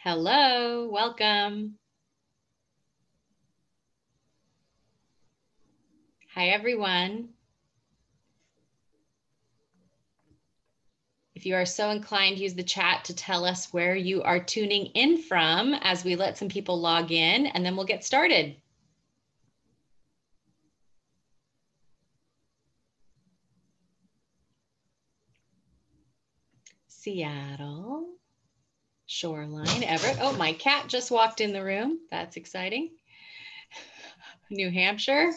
Hello, welcome. Hi, everyone. If you are so inclined, use the chat to tell us where you are tuning in from as we let some people log in and then we'll get started. Seattle, Shoreline, Everett. Oh, my cat just walked in the room. That's exciting. New Hampshire,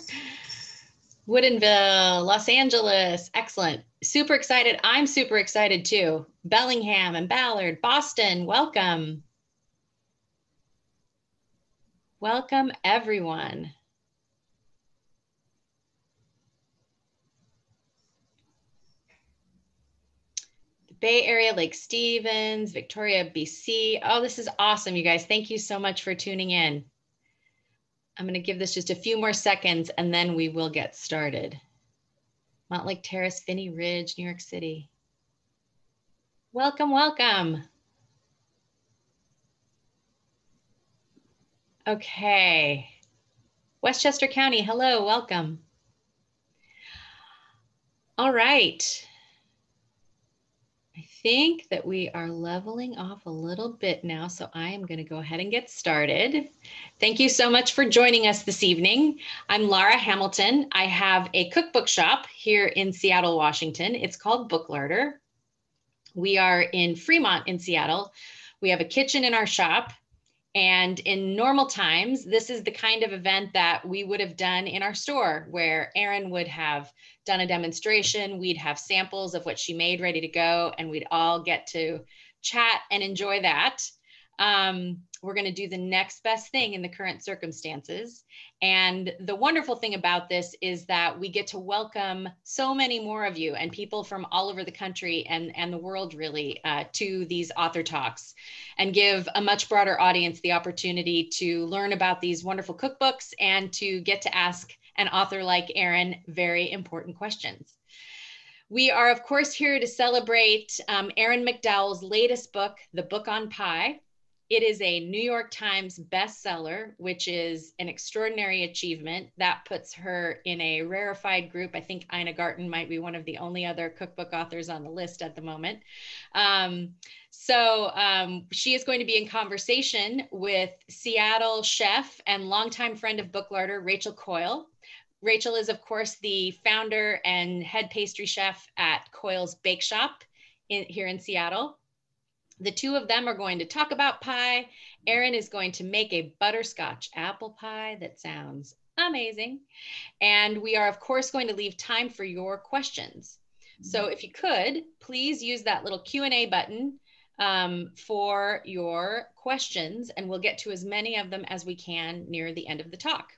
Woodinville, Los Angeles. Excellent. Super excited. I'm super excited too. Bellingham and Ballard, Boston. Welcome. Welcome, everyone. Bay Area, Lake Stevens, Victoria, BC. Oh, this is awesome, you guys. Thank you so much for tuning in. I'm going to give this just a few more seconds and then we will get started. Mountlake Terrace, Phinney Ridge, New York City. Welcome, welcome. Okay. Westchester County, hello, welcome. All right think that we are leveling off a little bit now, so I am going to go ahead and get started. Thank you so much for joining us this evening. I'm Laura Hamilton. I have a cookbook shop here in Seattle, Washington. It's called Booklarder. We are in Fremont in Seattle. We have a kitchen in our shop and in normal times, this is the kind of event that we would have done in our store where Erin would have done a demonstration. We'd have samples of what she made ready to go, and we'd all get to chat and enjoy that. Um, we're going to do the next best thing in the current circumstances. And the wonderful thing about this is that we get to welcome so many more of you and people from all over the country and, and the world really uh, to these author talks and give a much broader audience the opportunity to learn about these wonderful cookbooks and to get to ask an author like Erin very important questions. We are, of course, here to celebrate um, Erin McDowell's latest book, The Book on Pie. It is a New York Times bestseller, which is an extraordinary achievement. That puts her in a rarefied group. I think Ina Garten might be one of the only other cookbook authors on the list at the moment. Um, so um, she is going to be in conversation with Seattle chef and longtime friend of Booklarder, Rachael Coyle. Rachael is, of course, the founder and head pastry chef at Coyle's Bake Shop in, here in Seattle. The two of them are going to talk about pie. Erin is going to make a butterscotch apple pie that sounds amazing. And we are, of course, going to leave time for your questions. So if you could, please use that little Q&A button um, for your questions, and we'll get to as many of them as we can near the end of the talk.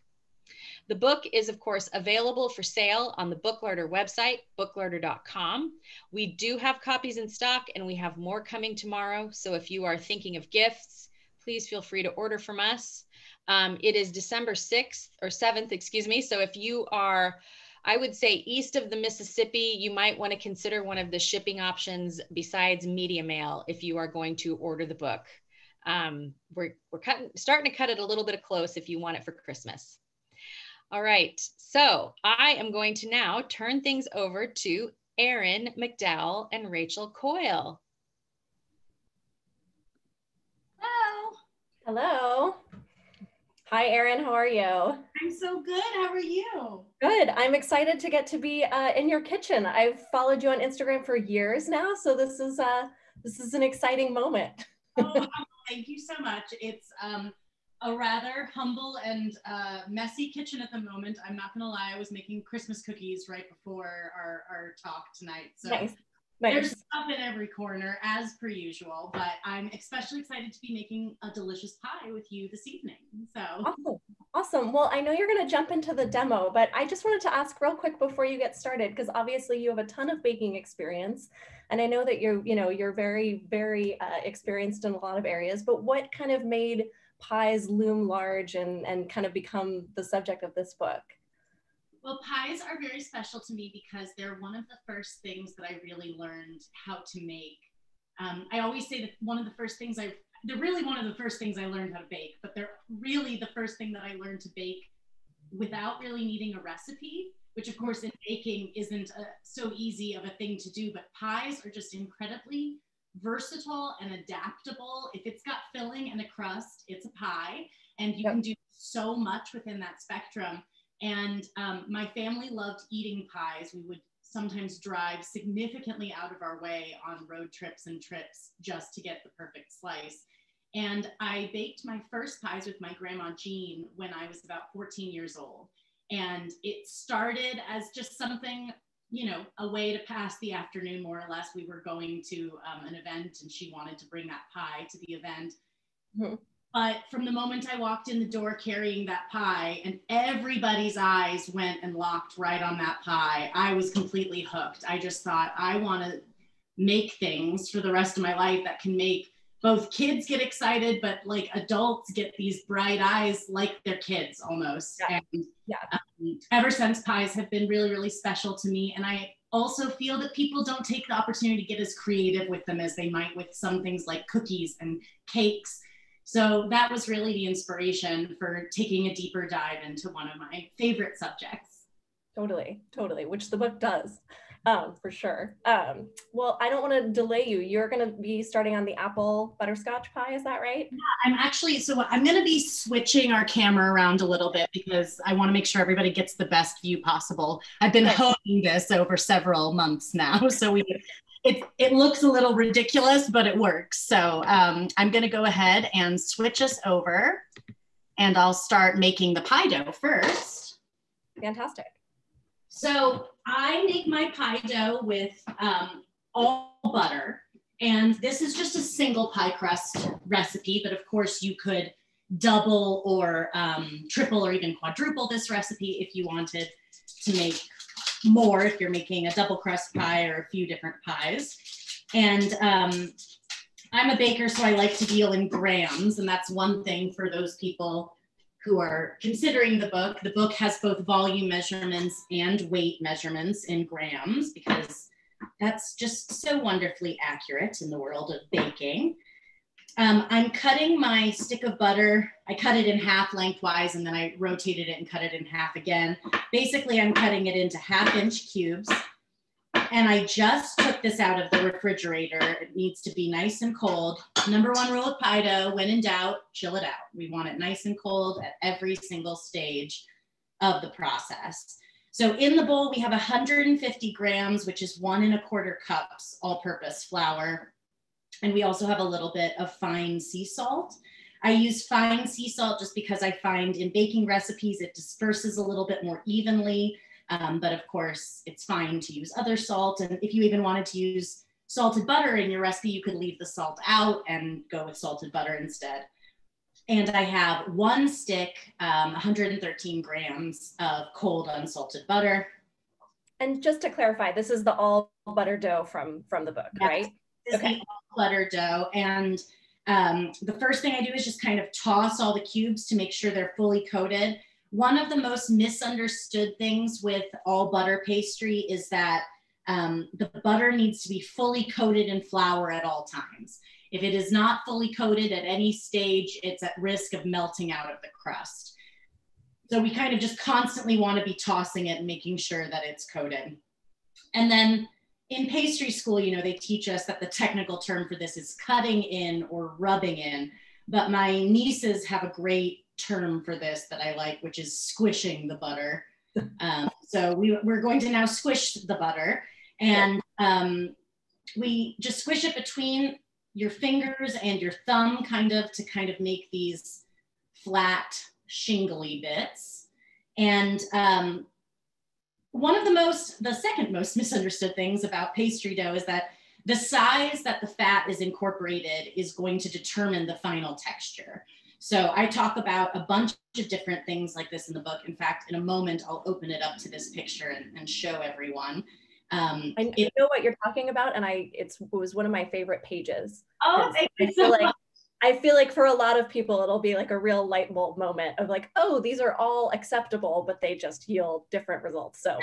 The book is, of course, available for sale on the Booklarder website, booklarder.com. We do have copies in stock and we have more coming tomorrow. So if you are thinking of gifts, please feel free to order from us. Um, it is December 6th or 7th, excuse me. So if you are, I would say east of the Mississippi, you might want to consider one of the shipping options besides media mail if you are going to order the book. Um, we're, we're cutting, starting to cut it a little bit close if you want it for Christmas. All right, so I am going to now turn things over to Erin McDowell and Rachael Coyle. Hello. Hello. Hi, Erin. How are you? I'm so good. How are you? Good. I'm excited to get to be uh, in your kitchen. I've followed you on Instagram for years now, so this is uh, this is an exciting moment. oh, thank you so much. It's um, a rather humble and uh, messy kitchen at the moment. I'm not gonna lie, I was making Christmas cookies right before our, our talk tonight. So nice. Nice. there's stuff in every corner as per usual, but I'm especially excited to be making a delicious pie with you this evening. So awesome. Awesome. Well, I know you're gonna jump into the demo, but I just wanted to ask real quick before you get started, because obviously you have a ton of baking experience. And I know that you're, you know, you're very, very uh, experienced in a lot of areas, but what kind of made pies loom large and, and kind of become the subject of this book? Well, pies are very special to me because they're one of the first things that I really learned how to make. Um, I always say that one of the first things I they're really one of the first things I learned how to bake, but they're really the first thing that I learned to bake without really needing a recipe, which of course in baking isn't a, so easy of a thing to do, but pies are just incredibly versatile and adaptable. If it's got filling and a crust, it's a pie, and you yep. can do so much within that spectrum. And um, my family loved eating pies. We would sometimes drive significantly out of our way on road trips and trips just to get the perfect slice. And I baked my first pies with my grandma Jean when I was about 14 years old. And it started as just something, you know, a way to pass the afternoon, more or less. We were going to um, an event and she wanted to bring that pie to the event. Mm-hmm. But from the moment I walked in the door carrying that pie, and everybody's eyes went and locked right on that pie, I was completely hooked. I just thought, I want to make things for the rest of my life that can make both kids get excited, but like adults get these bright eyes like their kids almost. Yeah. And yeah. Um, ever since pies have been really, really special to me. And I also feel that people don't take the opportunity to get as creative with them as they might with some things like cookies and cakes. So that was really the inspiration for taking a deeper dive into one of my favorite subjects. Totally, totally, which the book does um, for sure. Um, well, I don't want to delay you. You're going to be starting on the apple butterscotch pie. Is that right? Yeah, I'm actually, so I'm going to be switching our camera around a little bit because I want to make sure everybody gets the best view possible. I've been honing this over several months now. So we, it, it looks a little ridiculous, but it works. So um, I'm going to go ahead and switch us over and I'll start making the pie dough first. Fantastic. So I make my pie dough with um, all butter. And this is just a single pie crust recipe, but of course you could double or um, triple or even quadruple this recipe if you wanted to make more, if you're making a double crust pie or a few different pies. And um, I'm a baker, so I like to deal in grams. And that's one thing for those people who are considering the book. The book has both volume measurements and weight measurements in grams because that's just so wonderfully accurate in the world of baking. Um, I'm cutting my stick of butter. I cut it in half lengthwise and then I rotated it and cut it in half again. Basically, I'm cutting it into half inch cubes. And I just took this out of the refrigerator. It needs to be nice and cold. Number one rule of pie dough, when in doubt, chill it out. We want it nice and cold at every single stage of the process. So in the bowl, we have 150 grams, which is one and a quarter cups all purpose flour. And we also have a little bit of fine sea salt. I use fine sea salt just because I find in baking recipes, it disperses a little bit more evenly. Um, but of course, it's fine to use other salt. And if you even wanted to use salted butter in your recipe, you could leave the salt out and go with salted butter instead. And I have one stick, um, 113 grams of cold unsalted butter. And just to clarify, this is the all butter dough from, from the book, yes, right? okay. butter dough. And um, the first thing I do is just kind of toss all the cubes to make sure they're fully coated one of the most misunderstood things with all butter pastry is that um, the butter needs to be fully coated in flour at all times. If it is not fully coated at any stage, it's at risk of melting out of the crust. So we kind of just constantly want to be tossing it and making sure that it's coated. And then in pastry school, you know, they teach us that the technical term for this is cutting in or rubbing in. But my nieces have a great term for this that I like, which is squishing the butter. Um, so we, we're going to now squish the butter and um, we just squish it between your fingers and your thumb kind of to kind of make these flat shingly bits. And um, one of the most, the second most misunderstood things about pastry dough is that the size that the fat is incorporated is going to determine the final texture. So I talk about a bunch of different things like this in the book. In fact, in a moment, I'll open it up to this picture and, and show everyone. Um, I it, know what you're talking about, and I it's it was one of my favorite pages. Oh, thank you so like, much. I feel like for a lot of people, it'll be like a real light bulb moment of like, oh, these are all acceptable, but they just yield different results. So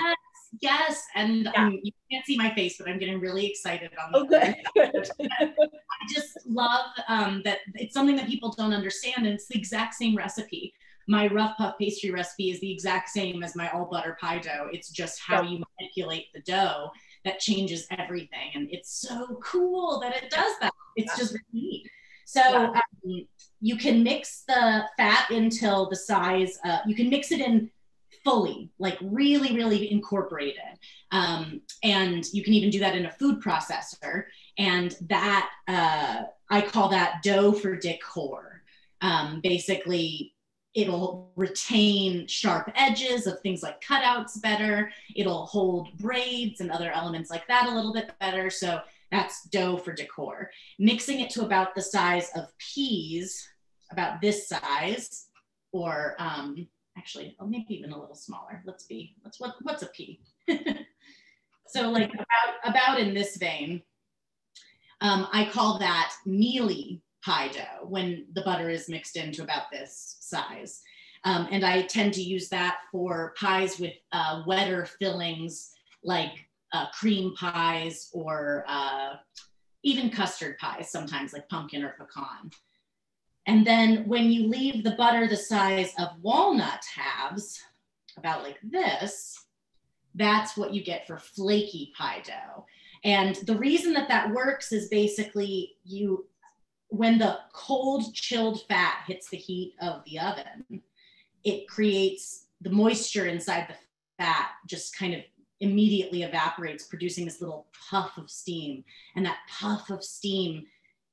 yes, and yeah. um, you can't see my face, but I'm getting really excited on. Oh, good. I just love um, that it's something that people don't understand, and it's the exact same recipe. My rough puff pastry recipe is the exact same as my all butter pie dough. It's just how you manipulate the dough that changes everything, and it's so cool that it does that. It's just really neat. So um, you can mix the fat until the size. Uh, you can mix it in fully, like really, really incorporated. Um, and you can even do that in a food processor. And that, uh, I call that dough for decor. Um, basically, it'll retain sharp edges of things like cutouts better. It'll hold braids and other elements like that a little bit better. So that's dough for decor. Mixing it to about the size of peas, about this size, or um, actually, oh, maybe even a little smaller. Let's be, let's, what, what's a pea? so like about, about in this vein, um, I call that mealy pie dough when the butter is mixed into about this size. Um, and I tend to use that for pies with uh, wetter fillings like uh, cream pies or uh, even custard pies, sometimes like pumpkin or pecan. And then when you leave the butter the size of walnut halves, about like this, that's what you get for flaky pie dough. And the reason that that works is basically you, when the cold chilled fat hits the heat of the oven, it creates the moisture inside the fat just kind of immediately evaporates, producing this little puff of steam. And that puff of steam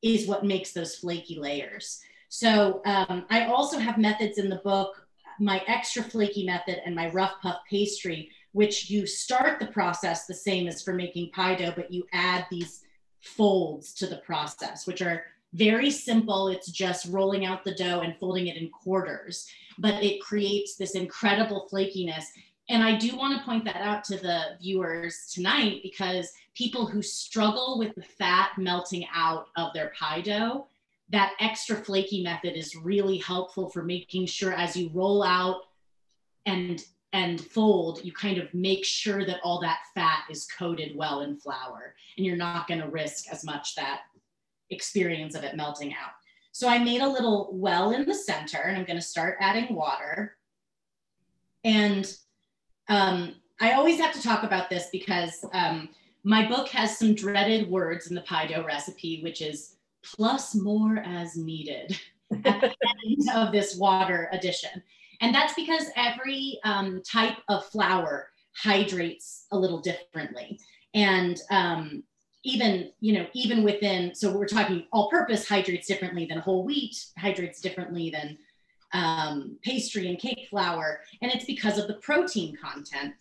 is what makes those flaky layers. So um, I also have methods in the book, my extra flaky method and my rough puff pastry, which you start the process the same as for making pie dough, but you add these folds to the process, which are very simple. It's just rolling out the dough and folding it in quarters, but it creates this incredible flakiness and I do want to point that out to the viewers tonight because people who struggle with the fat melting out of their pie dough, that extra flaky method is really helpful for making sure as you roll out and and fold, you kind of make sure that all that fat is coated well in flour and you're not going to risk as much that experience of it melting out. So I made a little well in the center and I'm going to start adding water. And um, I always have to talk about this because um, my book has some dreaded words in the pie dough recipe, which is plus more as needed at the end of this water addition. And that's because every um, type of flour hydrates a little differently. And um, even, you know, even within, so we're talking all purpose hydrates differently than whole wheat, hydrates differently than um, pastry and cake flour, and it's because of the protein content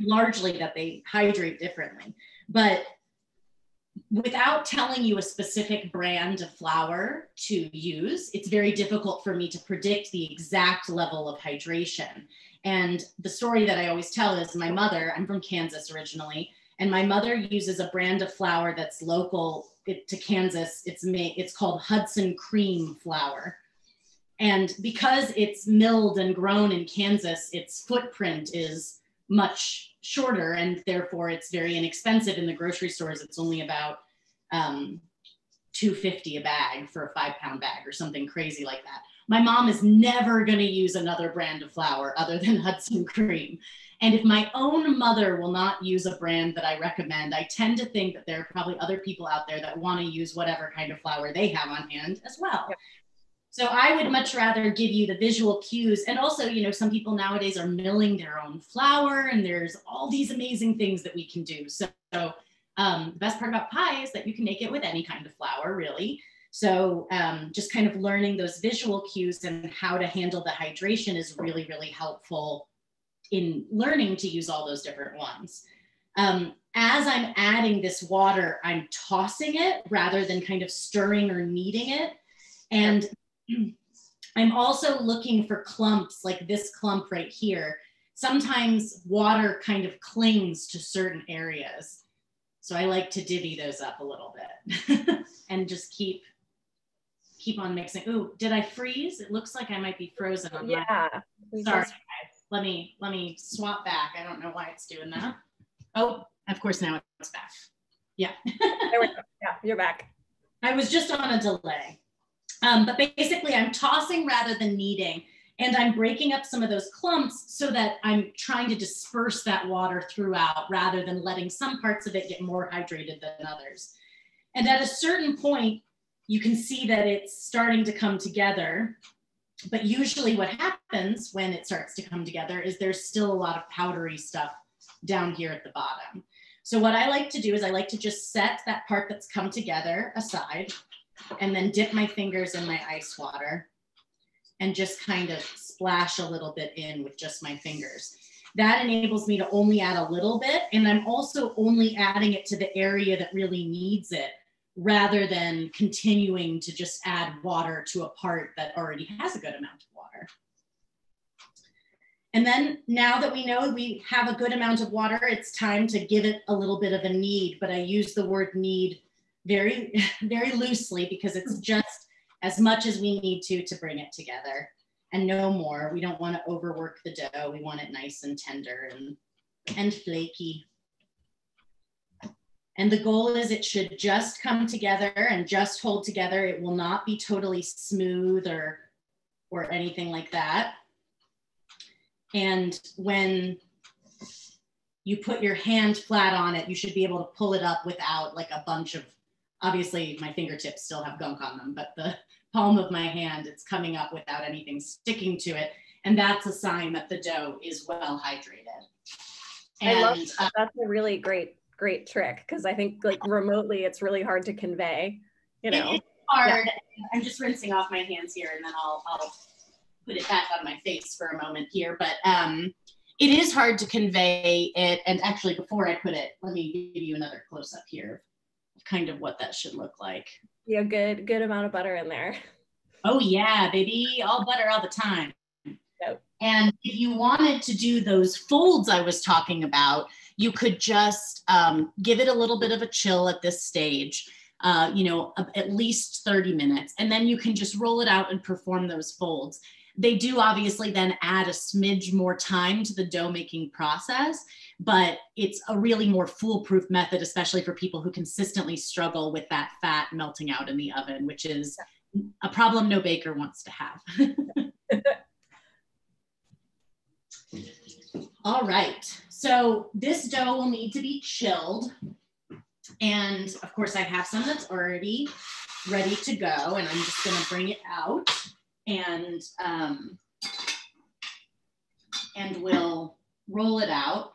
largely that they hydrate differently. But without telling you a specific brand of flour to use, it's very difficult for me to predict the exact level of hydration. And the story that I always tell is my mother, I'm from Kansas originally, and my mother uses a brand of flour that's local to Kansas. It's made, it's called Hudson cream flour. And because it's milled and grown in Kansas, its footprint is much shorter and therefore it's very inexpensive in the grocery stores. It's only about um, 250 a bag for a five pound bag or something crazy like that. My mom is never going to use another brand of flour other than Hudson Cream. And if my own mother will not use a brand that I recommend, I tend to think that there are probably other people out there that want to use whatever kind of flour they have on hand as well. So I would much rather give you the visual cues. And also, you know, some people nowadays are milling their own flour and there's all these amazing things that we can do. So, um, the best part about pie is that you can make it with any kind of flour, really. So um, just kind of learning those visual cues and how to handle the hydration is really, really helpful in learning to use all those different ones. Um, as I'm adding this water, I'm tossing it rather than kind of stirring or kneading it. And I'm also looking for clumps like this clump right here. Sometimes water kind of clings to certain areas. So I like to divvy those up a little bit and just keep keep on mixing. Ooh, did I freeze? It looks like I might be frozen on yeah, my. Sorry, guys. Let me let me swap back. I don't know why it's doing that. Oh, of course now it's back. Yeah. there we go. Yeah, you're back. I was just on a delay. Um, but basically, I'm tossing rather than kneading. And I'm breaking up some of those clumps so that I'm trying to disperse that water throughout rather than letting some parts of it get more hydrated than others. And at a certain point, you can see that it's starting to come together. But usually, what happens when it starts to come together is there's still a lot of powdery stuff down here at the bottom. So, what I like to do is I like to just set that part that's come together aside and then dip my fingers in my ice water and just kind of splash a little bit in with just my fingers. That enables me to only add a little bit. And I'm also only adding it to the area that really needs it rather than continuing to just add water to a part that already has a good amount of water. And then now that we know we have a good amount of water, it's time to give it a little bit of a knead, but I use the word knead very, very loosely because it's hmm. just as much as we need to to bring it together and no more. We don't want to overwork the dough. We want it nice and tender and, and flaky. And the goal is it should just come together and just hold together. It will not be totally smooth or, or anything like that. And when you put your hand flat on it, you should be able to pull it up without like a bunch of, obviously my fingertips still have gunk on them, but the palm of my hand, it's coming up without anything sticking to it. And that's a sign that the dough is well hydrated. And, I love that. That's a really great, great trick because I think like remotely it's really hard to convey, you know. It's hard. Yeah. I'm just rinsing off my hands here and then I'll, I'll put it back on my face for a moment here. But um, it is hard to convey it. And actually, before I put it, let me give you another close up here kind of what that should look like yeah, good good amount of butter in there. Oh yeah, baby, all butter all the time. Yep. And if you wanted to do those folds I was talking about, you could just um, give it a little bit of a chill at this stage. Uh, you know, at least 30 minutes, and then you can just roll it out and perform those folds. They do obviously then add a smidge more time to the dough making process, but it's a really more foolproof method, especially for people who consistently struggle with that fat melting out in the oven, which is a problem no baker wants to have. All right, so this dough will need to be chilled. And of course I have some that's already ready to go and I'm just gonna bring it out and, um, and we'll roll it out.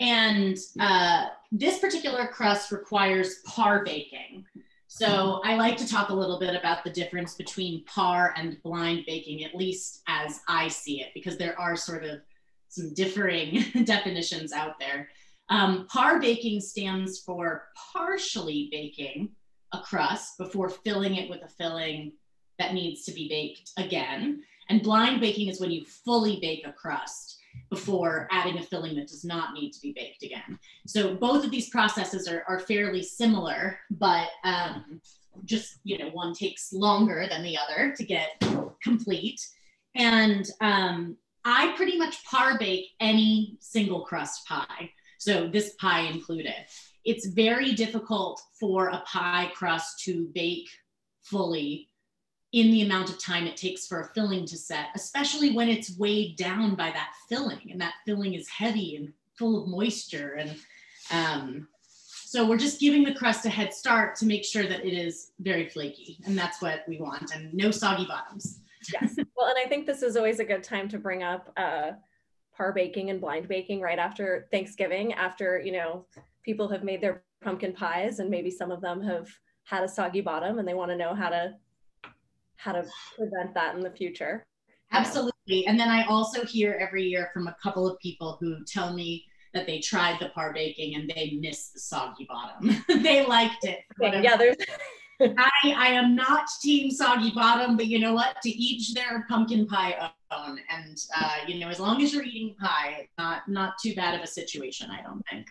And uh, this particular crust requires par baking. So I like to talk a little bit about the difference between par and blind baking, at least as I see it, because there are sort of some differing definitions out there. Um, par baking stands for partially baking a crust before filling it with a filling that needs to be baked again. And blind baking is when you fully bake a crust before adding a filling that does not need to be baked again. So both of these processes are, are fairly similar, but um, just, you know, one takes longer than the other to get complete. And um, I pretty much par bake any single crust pie. So this pie included. It's very difficult for a pie crust to bake fully in the amount of time it takes for a filling to set, especially when it's weighed down by that filling and that filling is heavy and full of moisture. And um, so we're just giving the crust a head start to make sure that it is very flaky. And that's what we want and no soggy bottoms. yes. Well, and I think this is always a good time to bring up uh, par baking and blind baking right after Thanksgiving, after, you know, people have made their pumpkin pies and maybe some of them have had a soggy bottom and they want to know how to how to prevent that in the future. Absolutely. And then I also hear every year from a couple of people who tell me that they tried the par baking and they missed the soggy bottom. they liked it. Yeah, there's I, I am not team soggy bottom, but you know what? To each their pumpkin pie own. And uh, you know, as long as you're eating pie, not not too bad of a situation, I don't think.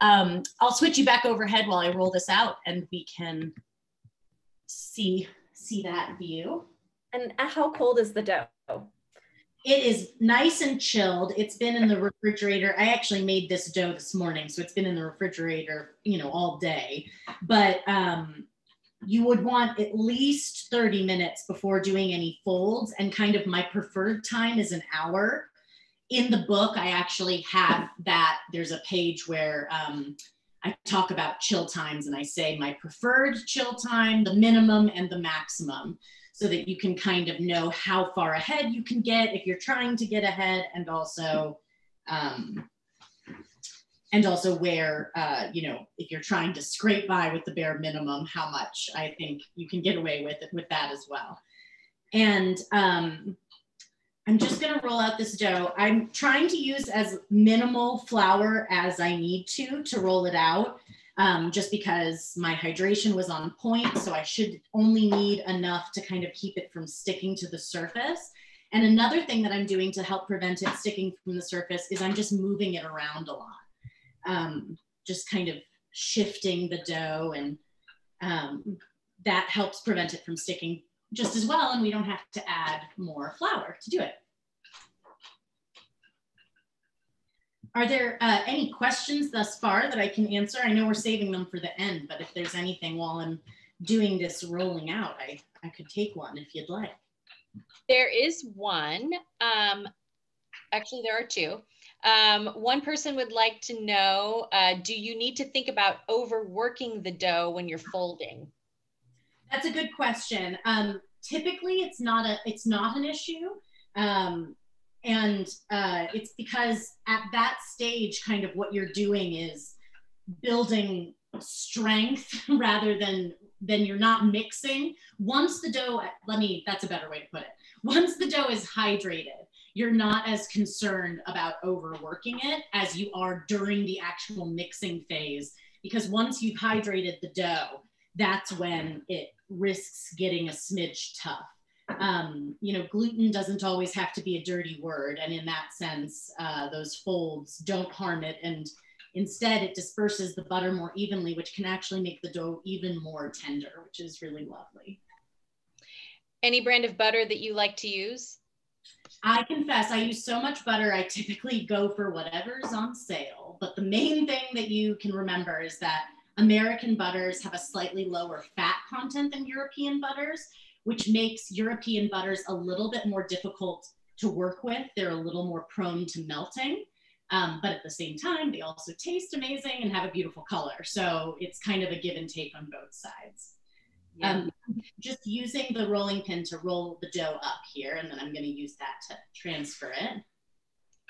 Um, I'll switch you back overhead while I roll this out and we can see see that view. And how cold is the dough? It is nice and chilled. It's been in the refrigerator. I actually made this dough this morning, so it's been in the refrigerator, you know, all day. But um, you would want at least 30 minutes before doing any folds and kind of my preferred time is an hour in the book i actually have that there's a page where um, i talk about chill times and i say my preferred chill time the minimum and the maximum so that you can kind of know how far ahead you can get if you're trying to get ahead and also um, and also where uh, you know if you're trying to scrape by with the bare minimum how much i think you can get away with it with that as well. And um, i'm just going to roll out this dough. I'm trying to use as minimal flour as i need to to roll it out um, just because my hydration was on point so i should only need enough to kind of keep it from sticking to the surface. And another thing that i'm doing to help prevent it sticking from the surface is i'm just moving it around a lot. Um, just kind of shifting the dough and um, that helps prevent it from sticking just as well and we don't have to add more flour to do it. Are there uh, any questions thus far that I can answer? I know we're saving them for the end, but if there's anything while I'm doing this rolling out, I, I could take one if you'd like. There is one. Um, actually, there are two. Um, one person would like to know, uh, do you need to think about overworking the dough when you're folding? That's a good question. Um, typically it's not a, it's not an issue. Um, and uh, it's because at that stage, kind of what you're doing is building strength rather than then you're not mixing. Once the dough, let me, that's a better way to put it. Once the dough is hydrated, you're not as concerned about overworking it as you are during the actual mixing phase. Because once you've hydrated the dough, that's when it risks getting a smidge tough. Um, you know, gluten doesn't always have to be a dirty word. And in that sense, uh, those folds don't harm it. And instead, it disperses the butter more evenly, which can actually make the dough even more tender, which is really lovely. Any brand of butter that you like to use? I confess, I use so much butter, I typically go for whatever's on sale. But the main thing that you can remember is that American butters have a slightly lower fat content than European butters, which makes European butters a little bit more difficult to work with. They're a little more prone to melting. Um, but at the same time, they also taste amazing and have a beautiful color. So it's kind of a give and take on both sides. Yeah. Um, just using the rolling pin to roll the dough up here, and then I'm going to use that to transfer it.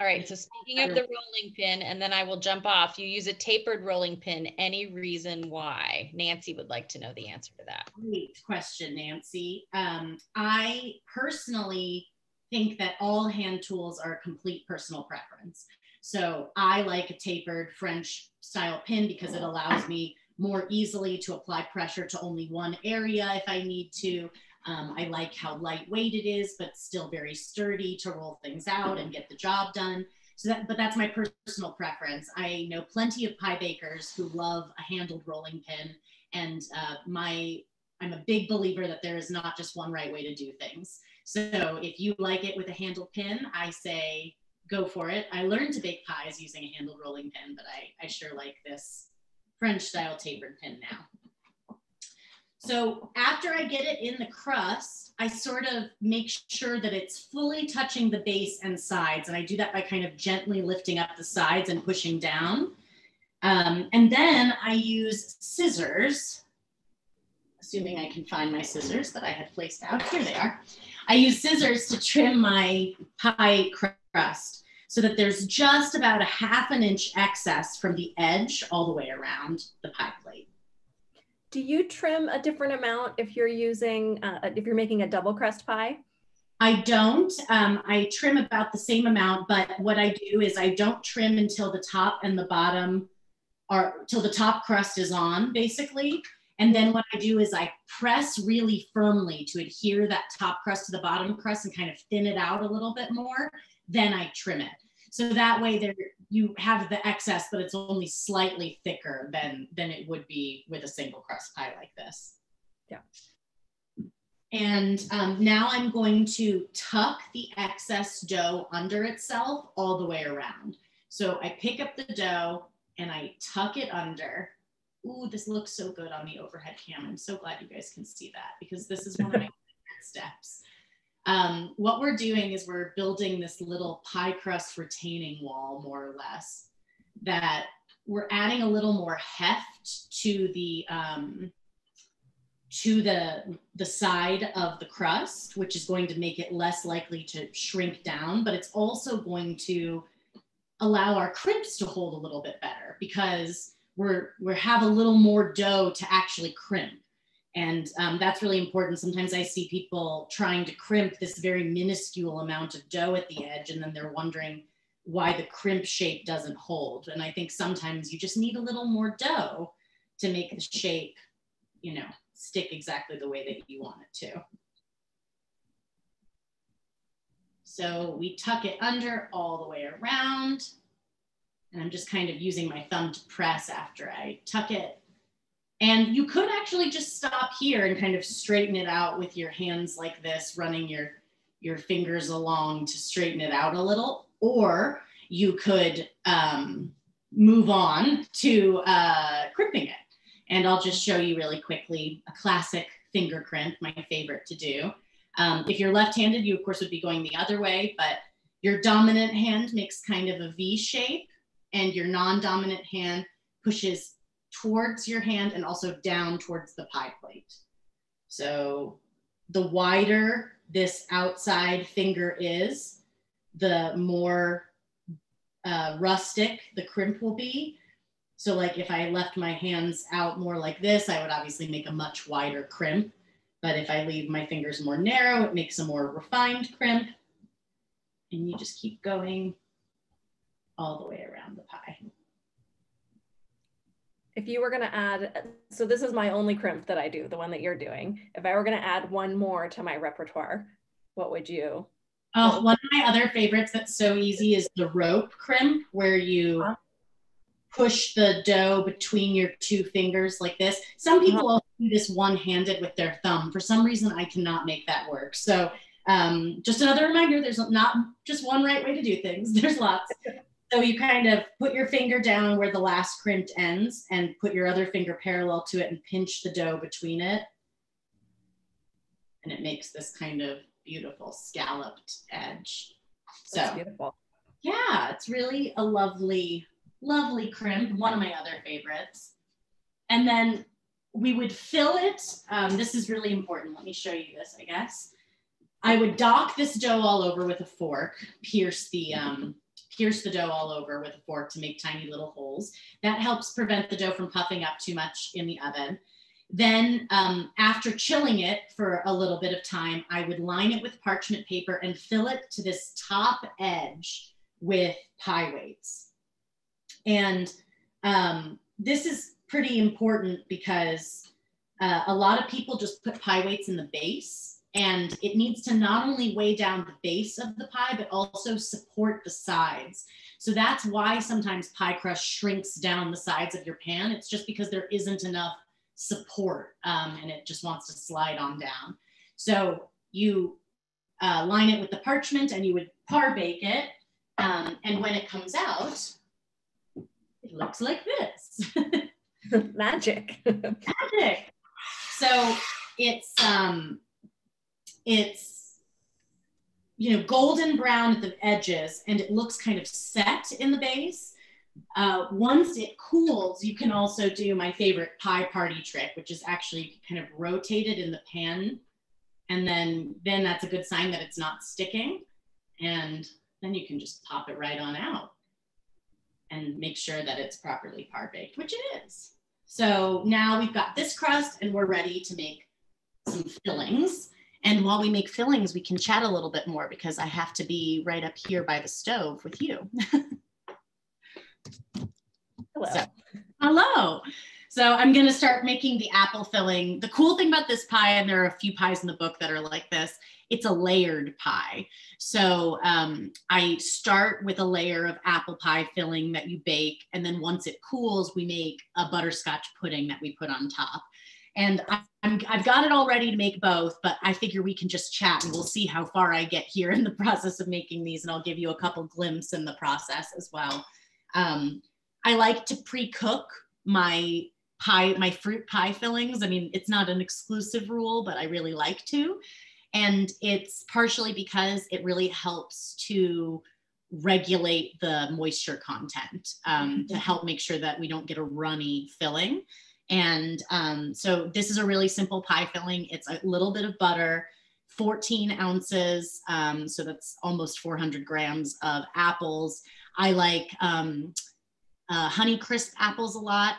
All right, so speaking of the rolling pin, and then I will jump off, you use a tapered rolling pin. Any reason why? Nancy would like to know the answer to that. Great question, Nancy. Um, I personally think that all hand tools are a complete personal preference. So I like a tapered French style pin because it allows me more easily to apply pressure to only one area if I need to. Um, I like how lightweight it is, but still very sturdy to roll things out and get the job done. So that, but that's my personal preference. I know plenty of pie bakers who love a handled rolling pin, and uh, my I'm a big believer that there is not just one right way to do things. So if you like it with a handled pin, I say go for it. I learned to bake pies using a handled rolling pin, but I, I sure like this French style tapered pin now. So after I get it in the crust, I sort of make sure that it's fully touching the base and sides. And I do that by kind of gently lifting up the sides and pushing down. Um, and then I use scissors, assuming I can find my scissors that I had placed out. Here they are. I use scissors to trim my pie crust so that there's just about a half an inch excess from the edge all the way around the pie plate. Do you trim a different amount if you're using, uh, if you're making a double crust pie? I don't. Um, I trim about the same amount, but what I do is I don't trim until the top and the bottom are, till the top crust is on, basically. And then what I do is I press really firmly to adhere that top crust to the bottom crust and kind of thin it out a little bit more then I trim it. So that way there you have the excess, but it's only slightly thicker than than it would be with a single crust pie like this. Yeah. And um, now I'm going to tuck the excess dough under itself all the way around. So I pick up the dough and I tuck it under ooh, this looks so good on the overhead cam. I'm so glad you guys can see that because this is one of my favorite steps. Um, what we're doing is we're building this little pie crust retaining wall, more or less, that we're adding a little more heft to the um, to the the side of the crust, which is going to make it less likely to shrink down, but it's also going to allow our crimps to hold a little bit better because we're we have a little more dough to actually crimp. And um, that's really important. Sometimes I see people trying to crimp this very minuscule amount of dough at the edge, and then they're wondering why the crimp shape doesn't hold. And I think sometimes you just need a little more dough to make the shape, you know, stick exactly the way that you want it to. So we tuck it under all the way around. And I'm just kind of using my thumb to press after I tuck it. And you could actually just stop here and kind of straighten it out with your hands like this, running your, your fingers along to straighten it out a little. Or you could um, move on to uh, crimping it. And I'll just show you really quickly a classic finger crimp, my favorite to do. Um, if you're left-handed, you of course would be going the other way, but your dominant hand makes kind of a V shape and your non-dominant hand pushes towards your hand and also down towards the pie plate. So the wider this outside finger is, the more uh, rustic the crimp will be. So like if I left my hands out more like this, I would obviously make a much wider crimp. But if I leave my fingers more narrow, it makes a more refined crimp. And you just keep going all the way around the pie. If you were gonna add, so this is my only crimp that I do, the one that you're doing. If I were gonna add one more to my repertoire, what would you? Oh, one of my other favorites that's so easy is the rope crimp, where you push the dough between your two fingers like this. Some people uh-huh. do this one-handed with their thumb. For some reason, I cannot make that work. So um, just another reminder, there's not just one right way to do things. There's lots. So you kind of put your finger down where the last crimped ends and put your other finger parallel to it and pinch the dough between it. And it makes this kind of beautiful scalloped edge. So That's beautiful. Yeah, it's really a lovely lovely crimp, one of my other favorites. And then we would fill it. Um, this is really important. Let me show you this, I guess. I would dock this dough all over with a fork, pierce the, um, pierce the dough all over with a fork to make tiny little holes. That helps prevent the dough from puffing up too much in the oven. Then um, after chilling it for a little bit of time, I would line it with parchment paper and fill it to this top edge with pie weights. And um, this is pretty important because uh, a lot of people just put pie weights in the base and it needs to not only weigh down the base of the pie, but also support the sides. So that's why sometimes pie crust shrinks down the sides of your pan. It's just because there isn't enough support um, and it just wants to slide on down. So you uh, line it with the parchment and you would par bake it. Um, and when it comes out, it looks like this. Magic. Magic. So it's um it's you know golden brown at the edges and it looks kind of set in the base. Uh, once it cools, you can also do my favorite pie party trick, which is actually kind of rotate it in the pan. And then, then that's a good sign that it's not sticking. And then you can just pop it right on out and make sure that it's properly par baked, which it is. So now we've got this crust and we're ready to make some fillings. And while we make fillings, we can chat a little bit more because I have to be right up here by the stove with you. hello. So, hello. So I'm going to start making the apple filling. The cool thing about this pie, and there are a few pies in the book that are like this, it's a layered pie. So um, I start with a layer of apple pie filling that you bake. And then once it cools, we make a butterscotch pudding that we put on top. And I, am I've got it all ready to make both, but I figure we can just chat and we'll see how far I get here in the process of making these. And I'll give you a couple glimpses in the process as well. Um, I like to pre cook my pie, my fruit pie fillings. I mean, it's not an exclusive rule, but I really like to. And it's partially because it really helps to regulate the moisture content um, to mm-hmm. help make sure that we don't get a runny filling. And um, so this is a really simple pie filling. It's a little bit of butter, 14 ounces. Um, so that's almost 400 grams of apples. I like um, uh, Honey Crisp apples a lot.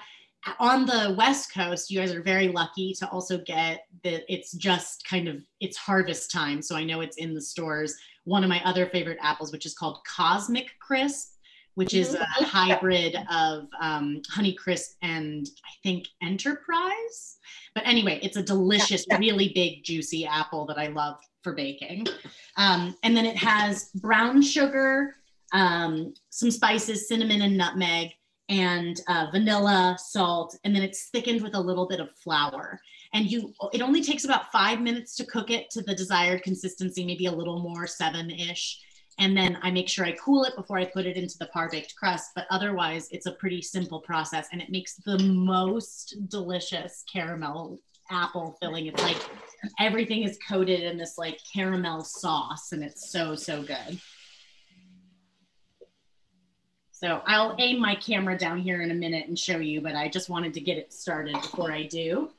On the West Coast, you guys are very lucky to also get that it's just kind of it's harvest time. So I know it's in the stores. One of my other favorite apples, which is called Cosmic Crisp which is a hybrid of um, Honeycrisp and I think Enterprise. But anyway, it's a delicious, really big, juicy apple that I love for baking. Um, and then it has brown sugar, um, some spices, cinnamon and nutmeg, and uh, vanilla, salt, and then it's thickened with a little bit of flour. And you, it only takes about five minutes to cook it to the desired consistency, maybe a little more, seven-ish and then I make sure I cool it before I put it into the par baked crust. But otherwise, it's a pretty simple process and it makes the most delicious caramel apple filling. It's like everything is coated in this like caramel sauce and it's so, so good. So I'll aim my camera down here in a minute and show you, but I just wanted to get it started before I do.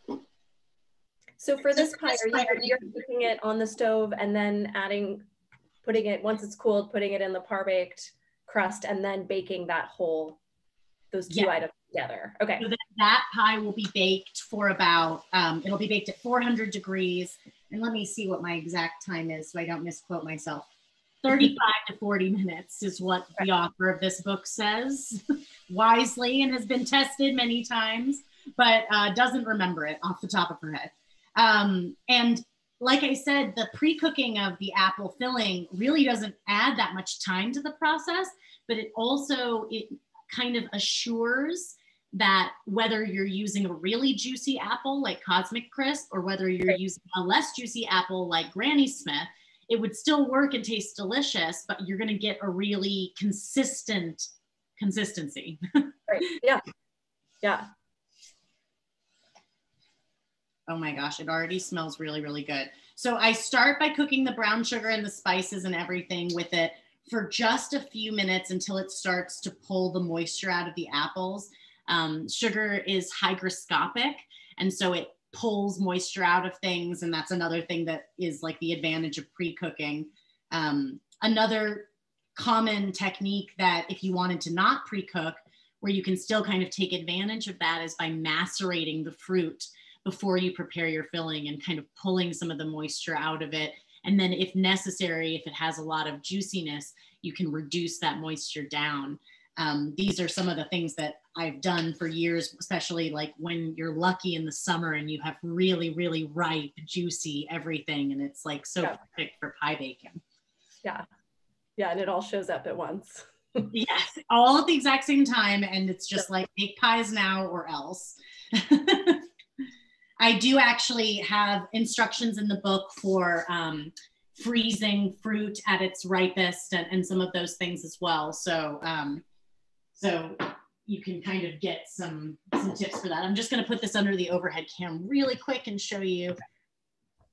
So for this pie, are you, you're cooking it on the stove and then adding putting it once it's cooled, putting it in the par baked crust, and then baking that whole those two yeah. items together. Okay. So that, that, pie will be baked for about um, it'll be baked at 400 degrees. And let me see what my exact time is so I don't misquote myself. 35 to 40 minutes is what the author of this book says wisely and has been tested many times, but uh, doesn't remember it off the top of her head. Um, and like I said, the pre-cooking of the apple filling really doesn't add that much time to the process, but it also it kind of assures that whether you're using a really juicy apple like Cosmic Crisp or whether you're using a less juicy apple like Granny Smith, it would still work and taste delicious, but you're going to get a really consistent consistency. right. Yeah. Yeah. Oh my gosh, it already smells really, really good. So I start by cooking the brown sugar and the spices and everything with it for just a few minutes until it starts to pull the moisture out of the apples. Um, sugar is hygroscopic, and so it pulls moisture out of things. And that's another thing that is like the advantage of pre cooking. Um, another common technique that if you wanted to not pre cook, where you can still kind of take advantage of that is by macerating the fruit before you prepare your filling and kind of pulling some of the moisture out of it. And then, if necessary, if it has a lot of juiciness, you can reduce that moisture down. Um, these are some of the things that I've done for years, especially like when you're lucky in the summer and you have really, really ripe, juicy everything. And it's like so yeah. perfect for pie baking. Yeah. Yeah. And it all shows up at once. yes. All at the exact same time. And it's just like make pies now or else. I do actually have instructions in the book for um, freezing fruit at its ripest and, and, some of those things as well. So, um, so you can kind of get some, some tips for that. I'm just going to put this under the overhead cam really quick and show you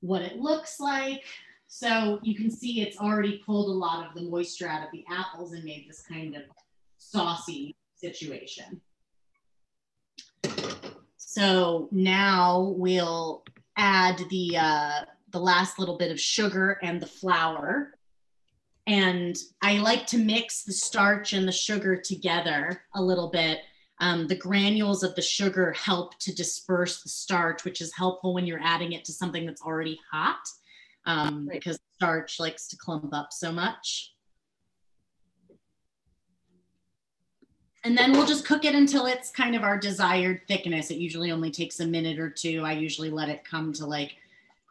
what it looks like. So you can see it's already pulled a lot of the moisture out of the apples and made this kind of saucy situation. So now we'll add the, uh, the last little bit of sugar and the flour. And I like to mix the starch and the sugar together a little bit. Um, the granules of the sugar help to disperse the starch, which is helpful when you're adding it to something that's already hot um, right. because starch likes to clump up so much. And then we'll just cook it until it's kind of our desired thickness. It usually only takes a minute or two. I usually let it come to like,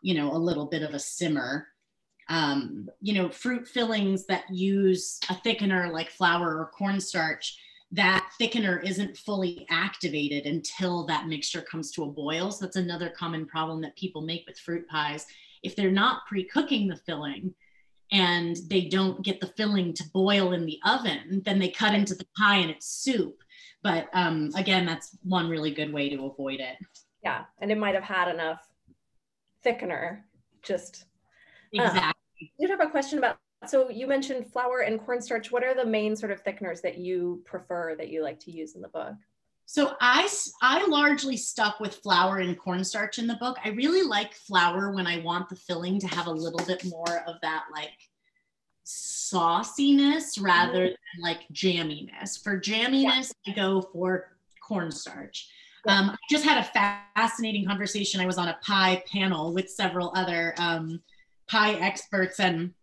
you know, a little bit of a simmer. Um, you know, fruit fillings that use a thickener like flour or cornstarch, that thickener isn't fully activated until that mixture comes to a boil. So that's another common problem that people make with fruit pies. If they're not pre-cooking the filling, and they don't get the filling to boil in the oven, then they cut into the pie and it's soup. But um, again, that's one really good way to avoid it. Yeah, and it might have had enough thickener. Just exactly. Uh, I did have a question about. So you mentioned flour and cornstarch. What are the main sort of thickeners that you prefer that you like to use in the book? So I, I largely stuck with flour and cornstarch in the book. I really like flour when I want the filling to have a little bit more of that like sauciness rather mm-hmm. than like jamminess. For jamminess, yeah. I go for cornstarch. Yeah. Um, I just had a fascinating conversation. I was on a pie panel with several other um, pie experts, and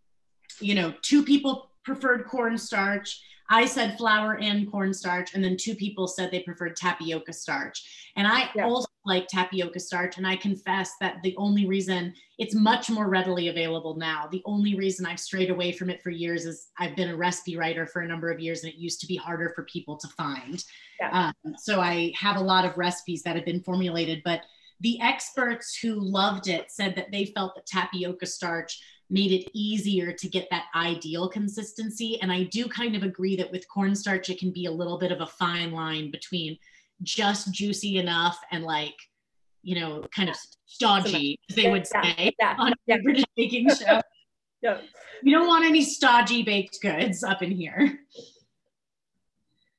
you know, two people preferred cornstarch I said flour and cornstarch, and then two people said they preferred tapioca starch. And I yeah. also like tapioca starch. And I confess that the only reason it's much more readily available now, the only reason I've strayed away from it for years is I've been a recipe writer for a number of years, and it used to be harder for people to find. Yeah. Um, so I have a lot of recipes that have been formulated, but the experts who loved it said that they felt that tapioca starch made it easier to get that ideal consistency. And I do kind of agree that with cornstarch, it can be a little bit of a fine line between just juicy enough and like, you know, kind of stodgy, as they would say yeah. on yeah. British baking show. yeah. You don't want any stodgy baked goods up in here.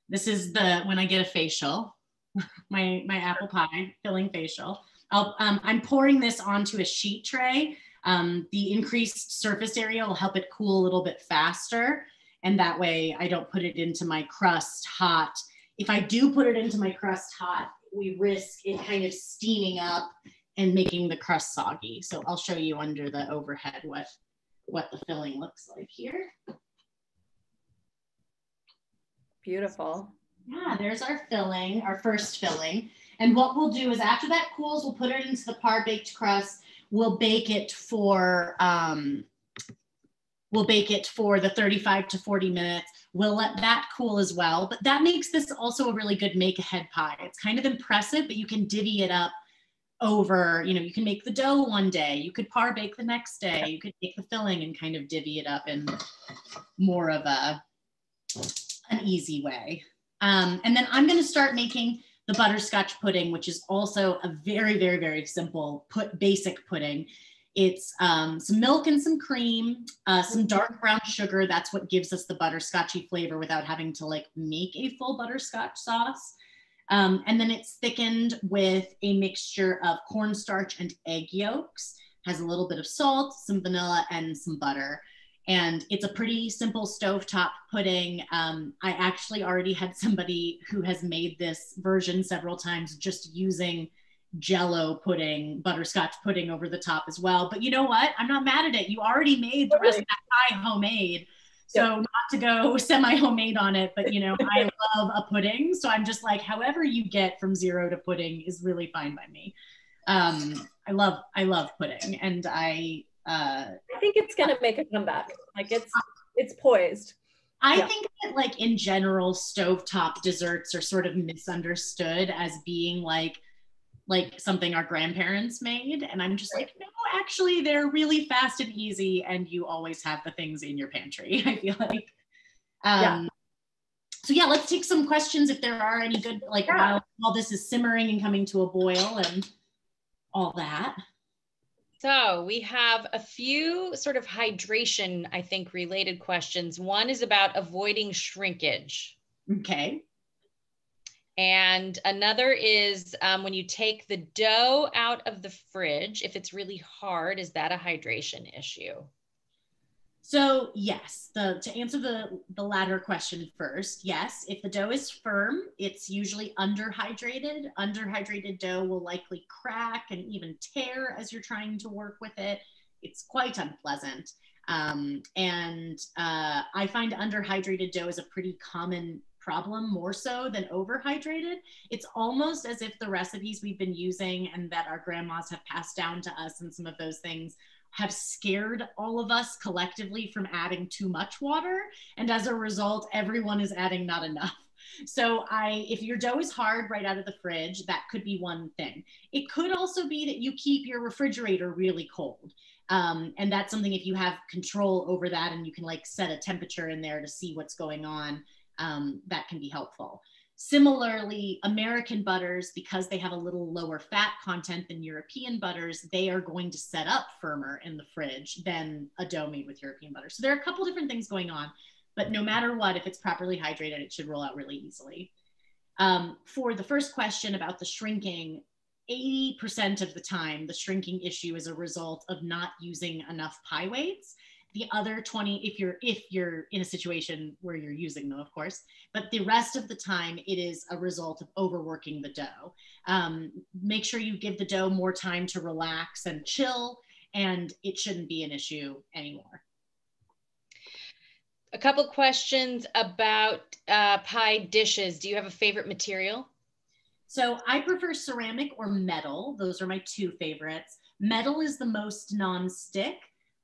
This is the when I get a facial, my my apple pie filling facial. I'll, um, I'm pouring this onto a sheet tray um, the increased surface area will help it cool a little bit faster. And that way I don't put it into my crust hot. If I do put it into my crust hot, we risk it kind of steaming up and making the crust soggy. So I'll show you under the overhead what, what the filling looks like here. Beautiful. Yeah, there's our filling, our first filling. And what we'll do is after that cools, we'll put it into the par baked crust we'll bake it for um, we'll bake it for the 35 to 40 minutes. We'll let that cool as well. But that makes this also a really good make ahead pie. It's kind of impressive, but you can divvy it up over, you know, you can make the dough one day, you could par bake the next day, you could make the filling and kind of divvy it up in more of a an easy way. Um, and then I'm going to start making the butterscotch pudding, which is also a very, very, very simple put basic pudding. It's um, some milk and some cream, uh, some dark brown sugar. That's what gives us the butterscotchy flavor without having to like make a full butterscotch sauce. Um, and then it's thickened with a mixture of cornstarch and egg yolks, has a little bit of salt, some vanilla, and some butter and it's a pretty simple stovetop pudding. Um, I actually already had somebody who has made this version several times just using jello pudding, butterscotch pudding over the top as well. But you know what? I'm not mad at it. You already made the rest of that pie homemade. So not to go semi-homemade on it, but you know, I love a pudding. So I'm just like, however you get from zero to pudding is really fine by me. Um, I love, I love pudding and I uh, I think it's gonna make a comeback. Like it's it's poised. I yeah. think that like in general, stovetop desserts are sort of misunderstood as being like like something our grandparents made. And I'm just like, no, actually they're really fast and easy and you always have the things in your pantry, I feel like. Um yeah. so yeah, let's take some questions if there are any good like yeah. while, while this is simmering and coming to a boil and all that. So we have a few sort of hydration, I think, related questions. One is about avoiding shrinkage. Okay. And another is um, when you take the dough out of the fridge, if it's really hard, is that a hydration issue? So yes, the to answer the the latter question first, yes, if the dough is firm, it's usually underhydrated. Underhydrated dough will likely crack and even tear as you're trying to work with it. It's quite unpleasant. Um, and uh, I find underhydrated dough is a pretty common problem more so than overhydrated. It's almost as if the recipes we've been using and that our grandmas have passed down to us and some of those things have scared all of us collectively from adding too much water. And as a result, everyone is adding not enough. So I if your dough is hard right out of the fridge, that could be one thing. It could also be that you keep your refrigerator really cold. Um, and that's something if you have control over that and you can like set a temperature in there to see what's going on, um, that can be helpful. Similarly, American butters, because they have a little lower fat content than European butters, they are going to set up firmer in the fridge than a dough made with European butter. So there are a couple different things going on, but no matter what, if it's properly hydrated, it should roll out really easily. Um, for the first question about the shrinking, 80% of the time, the shrinking issue is a result of not using enough pie weights the other 20 if you're if you're in a situation where you're using them of course but the rest of the time it is a result of overworking the dough. Um, make sure you give the dough more time to relax and chill and it shouldn't be an issue anymore. A couple questions about uh, pie dishes. Do you have a favorite material? So i prefer ceramic or metal. Those are my two favorites. Metal is the most non-stick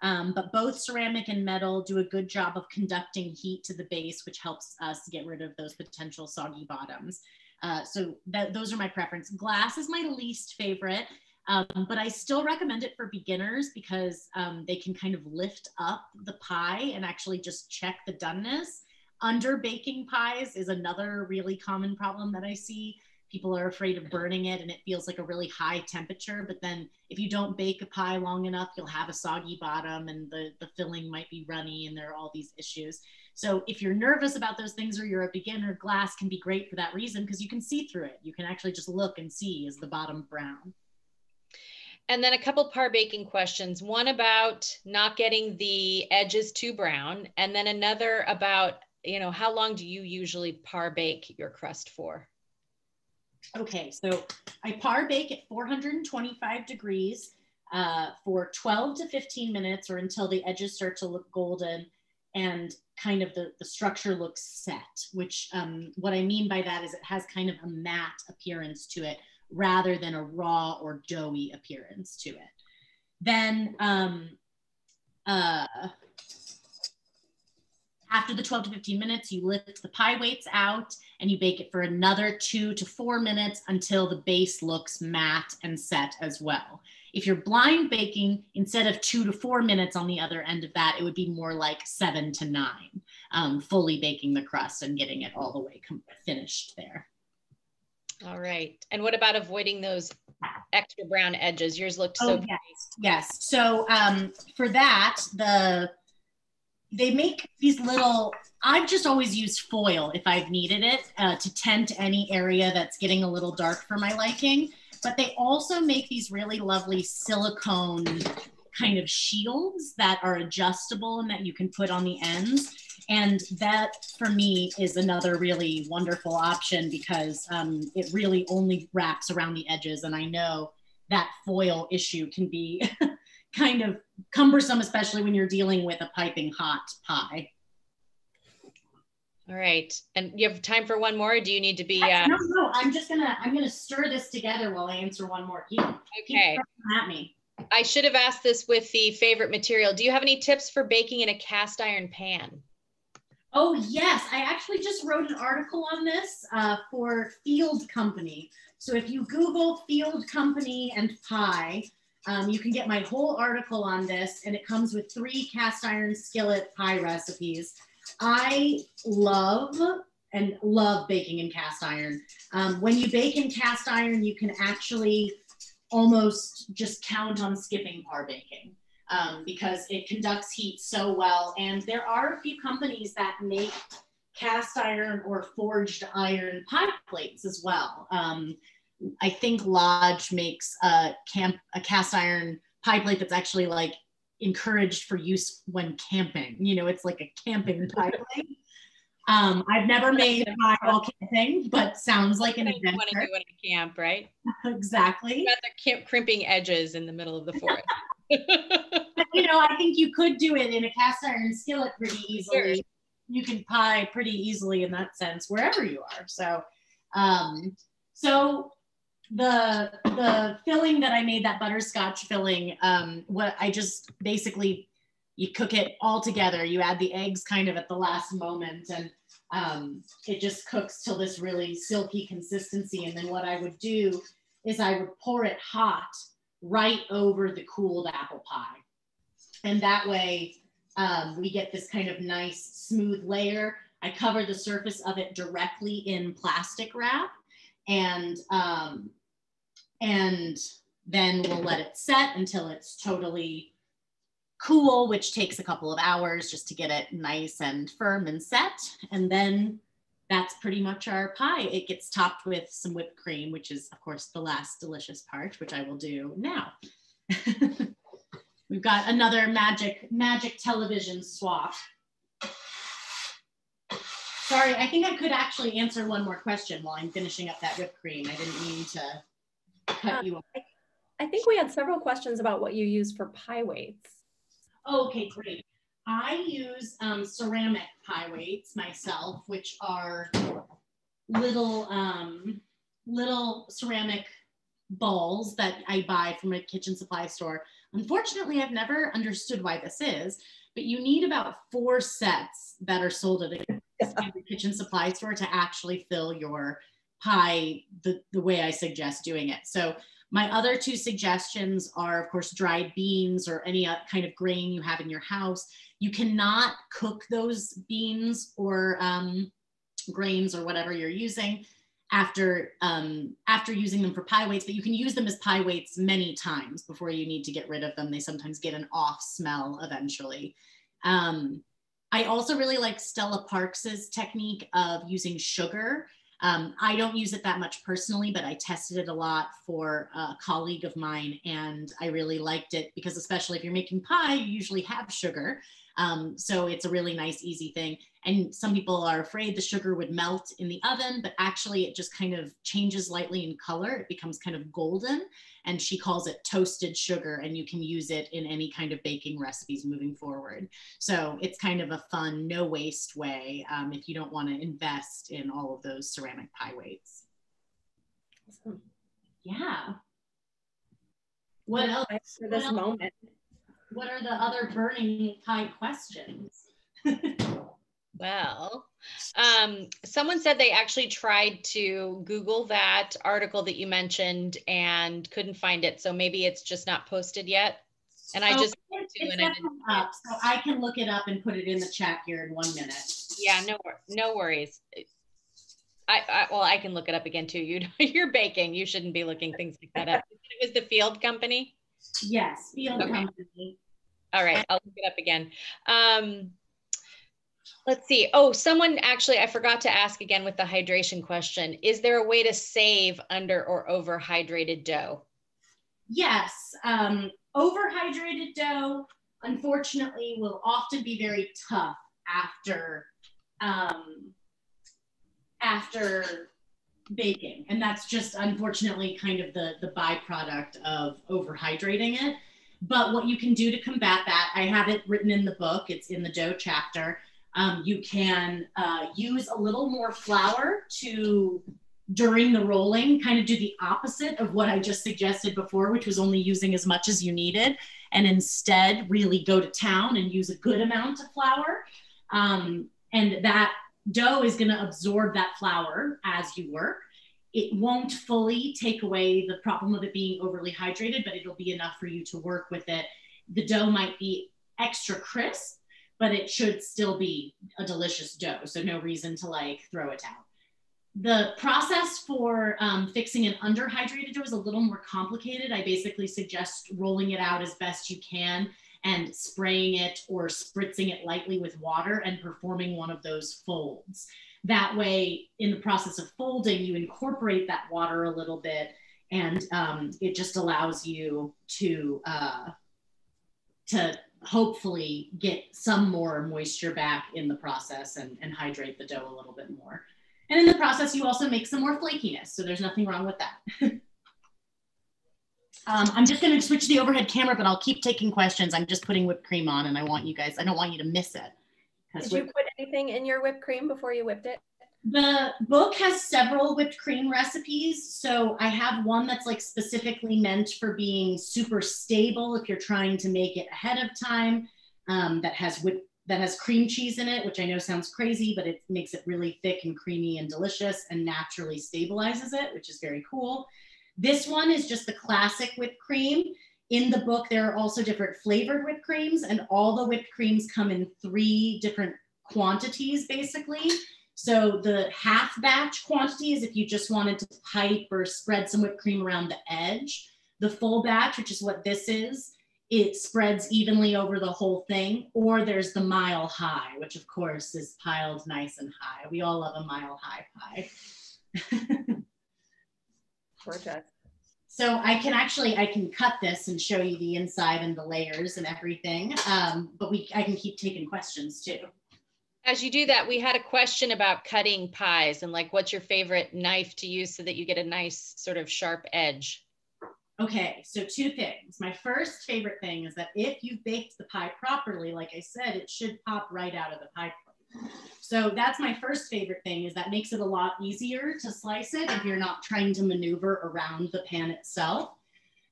um, but both ceramic and metal do a good job of conducting heat to the base, which helps us get rid of those potential soggy bottoms. Uh, so that, those are my preference. Glass is my least favorite, um, but I still recommend it for beginners because um, they can kind of lift up the pie and actually just check the doneness. Under baking pies is another really common problem that I see people are afraid of burning it and it feels like a really high temperature. But then if you don't bake a pie long enough, you'll have a soggy bottom and the, the filling might be runny and there are all these issues. So if you're nervous about those things or you're a beginner, glass can be great for that reason because you can see through it. You can actually just look and see is the bottom brown. And then a couple par baking questions. One about not getting the edges too brown, and then another about, you know, how long do you usually par bake your crust for? Okay, so I par bake at 425 degrees uh, for 12 to 15 minutes or until the edges start to look golden and kind of the, the structure looks set, which um, what I mean by that is it has kind of a matte appearance to it rather than a raw or doughy appearance to it. Then um, uh, after the 12 to 15 minutes, you lift the pie weights out and you bake it for another two to four minutes until the base looks matte and set as well. If you're blind baking, instead of two to four minutes on the other end of that, it would be more like seven to nine, um, fully baking the crust and getting it all the way finished there. All right. And what about avoiding those extra brown edges? Yours looked so oh, yes. yes. So um, for that, the they make these little I've just always used foil if I've needed it uh, to tent any area that's getting a little dark for my liking. But they also make these really lovely silicone kind of shields that are adjustable and that you can put on the ends. And that for me is another really wonderful option because um, it really only wraps around the edges. And I know that foil issue can be kind of cumbersome, especially when you're dealing with a piping hot pie. All right. And you have time for one more? do you need to be? Uh... No, no. I'm just gonna I'm gonna stir this together while I answer one more. Keep, okay. Keep at me. I should have asked this with the favorite material. Do you have any tips for baking in a cast iron pan? Oh yes, I actually just wrote an article on this uh, for Field Company. So if you Google Field Company and pie, um, you can get my whole article on this, and it comes with three cast iron skillet pie recipes. I love and love baking in cast iron. Um, when you bake in cast iron, you can actually almost just count on skipping par baking um, because it conducts heat so well. And there are a few companies that make cast iron or forged iron pie plates as well. Um, I think Lodge makes a camp a cast iron pie plate that's actually like encouraged for use when camping. You know, it's like a camping pie plate. Um, I've never made a pie while camping, but sounds like an adventure. Want to do it at camp, right? exactly. Got the camp crimping edges in the middle of the forest. you know, I think you could do it in a cast iron skillet pretty easily. Sure. You can pie pretty easily in that sense wherever you are. So, um, so the the filling that I made, that butterscotch filling, um, what I just basically you cook it all together. You add the eggs kind of at the last moment, and um, it just cooks till this really silky consistency. And then what I would do is I would pour it hot right over the cooled apple pie, and that way um, we get this kind of nice smooth layer. I cover the surface of it directly in plastic wrap and, um, and then we'll let it set until it's totally cool, which takes a couple of hours just to get it nice and firm and set. And then that's pretty much our pie. It gets topped with some whipped cream, which is of course the last delicious part, which I will do now. We've got another magic, magic television swap. Sorry, I think I could actually answer one more question while I'm finishing up that whipped cream. I didn't mean to cut uh, you off. I think we had several questions about what you use for pie weights. Okay, great. I use um, ceramic pie weights myself, which are little um, little ceramic balls that I buy from a kitchen supply store. Unfortunately, I've never understood why this is, but you need about four sets that are sold at a kitchen supply store to actually fill your pie the, the way I suggest doing it. So my other two suggestions are, of course, dried beans or any kind of grain you have in your house. You cannot cook those beans or um, grains or whatever you're using after um, after using them for pie weights, but you can use them as pie weights many times before you need to get rid of them. They sometimes get an off smell eventually. Um, I also really like Stella Parks's technique of using sugar um, I don't use it that much personally, but I tested it a lot for a colleague of mine and I really liked it because especially if you're making pie, you usually have sugar. Um, so it's a really nice, easy thing. And some people are afraid the sugar would melt in the oven, but actually it just kind of changes lightly in color. It becomes kind of golden and she calls it toasted sugar and you can use it in any kind of baking recipes moving forward. So it's kind of a fun, no waste way um, if you don't want to invest in all of those ceramic pie weights. Awesome. Yeah. What else? For this what moment. What are the other burning pie questions? Well, um, someone said they actually tried to Google that article that you mentioned and couldn't find it. So maybe it's just not posted yet. And I just it's, it's up, so I can look it up and put it in the chat here in one minute. Yeah, no, no worries. I, I well, I can look it up again too. You you're baking. You shouldn't be looking things like that up. It was the Field Company. Yes, Field okay. Company. All right, I'll look it up again. Um, Let's see. Oh, someone actually, I forgot to ask again with the hydration question. Is there a way to save under or over hydrated dough? Yes. Um, overhydrated dough, unfortunately, will often be very tough after um, after baking. And that's just unfortunately kind of the, the byproduct of overhydrating it. But what you can do to combat that, I have it written in the book, it's in the dough chapter um, you can uh, use a little more flour to, during the rolling, kind of do the opposite of what I just suggested before, which was only using as much as you needed, and instead really go to town and use a good amount of flour. Um, and that dough is going to absorb that flour as you work. It won't fully take away the problem of it being overly hydrated, but it'll be enough for you to work with it. The dough might be extra crisp, but it should still be a delicious dough. So no reason to like throw it out. The process for um, fixing an underhydrated dough is a little more complicated. I basically suggest rolling it out as best you can and spraying it or spritzing it lightly with water and performing one of those folds. That way, in the process of folding, you incorporate that water a little bit and um, it just allows you to, uh, to hopefully get some more moisture back in the process and, and hydrate the dough a little bit more. And in the process, you also make some more flakiness. So there's nothing wrong with that. um, I'm just going to switch the overhead camera, but I'll keep taking questions. I'm just putting whipped cream on and I want you guys, I don't want you to miss it. Did you put anything in your whipped cream before you whipped it? The book has several whipped cream recipes. So I have one that's like specifically meant for being super stable if you're trying to make it ahead of time. Um, that has whip, that has cream cheese in it, which I know sounds crazy, but it makes it really thick and creamy and delicious and naturally stabilizes it, which is very cool. This one is just the classic whipped cream. In the book, there are also different flavored whipped creams, and all the whipped creams come in three different quantities basically. So the half batch quantity is if you just wanted to pipe or spread some whipped cream around the edge. The full batch, which is what this is, it spreads evenly over the whole thing. Or there's the mile high, which of course is piled nice and high. We all love a mile high pie. Gorgeous. So I can actually, I can cut this and show you the inside and the layers and everything. Um, but we, I can keep taking questions too. As you do that, we had a question about cutting pies and like, what's your favorite knife to use so that you get a nice sort of sharp edge? Okay, so two things. My first favorite thing is that if you've baked the pie properly, like I said, it should pop right out of the pie plate. So that's my first favorite thing is that makes it a lot easier to slice it if you're not trying to maneuver around the pan itself.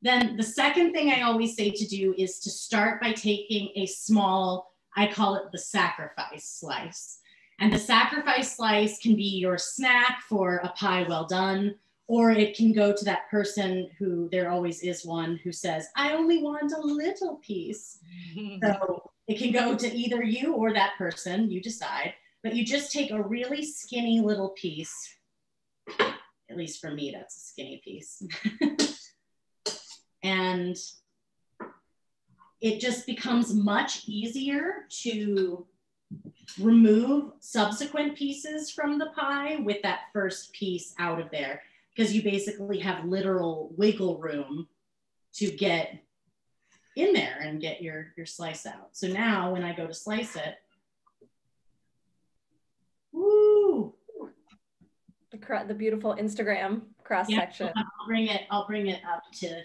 Then the second thing I always say to do is to start by taking a small, I call it the sacrifice slice. And the sacrifice slice can be your snack for a pie well done, or it can go to that person who there always is one who says, I only want a little piece. so it can go to either you or that person, you decide, but you just take a really skinny little piece. At least for me, that's a skinny piece. and it just becomes much easier to remove subsequent pieces from the pie with that first piece out of there because you basically have literal wiggle room to get in there and get your, your slice out. So now when I go to slice it, woo, The, the beautiful Instagram cross section. yeah. I'll bring it, I'll bring it up to,